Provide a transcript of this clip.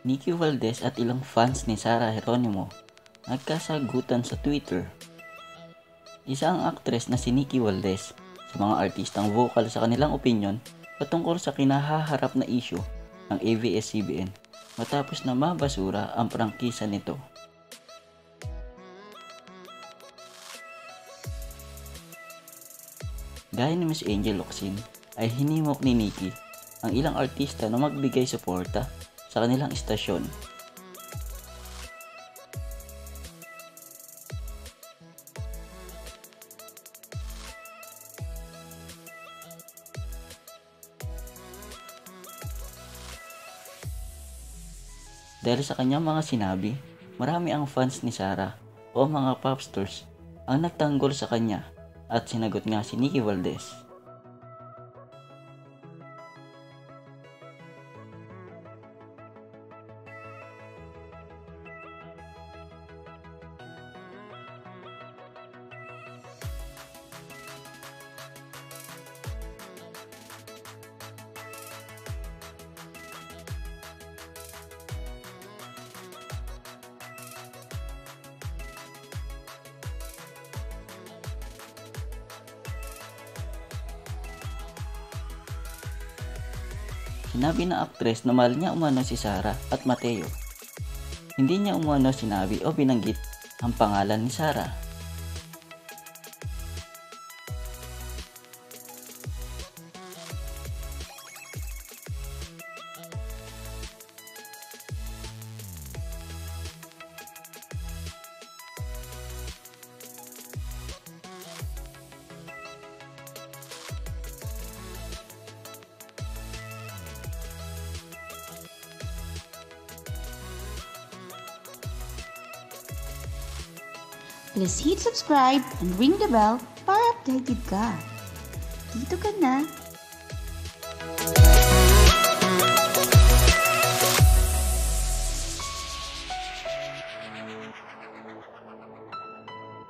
Nikki Valdez at ilang fans ni Sara Geronimo nagkasagutan sa Twitter. Isa ang aktres na si Nikki Valdez sa mga artistang vocal sa kanilang opinion patungkol sa kinahaharap na issue ng ABS-CBN matapos na mabasura ang prangkisa nito. Gaya ni Miss Angel Locsin ay hinimok ni Nikki ang ilang artista na magbigay suporta sa kanilang istasyon. Dahil sa kanyang mga sinabi, marami ang fans ni Sarah o mga popstars ang nagtanggol sa kanya at sinagot nga si Nikki Valdez. Sinabi ng aktres na mahal niya umano si Sarah at Mateo. Hindi niya umano sinabi o binanggit ang pangalan ni Sarah. Please hit subscribe and ring the bell para updated ka. Dito ka na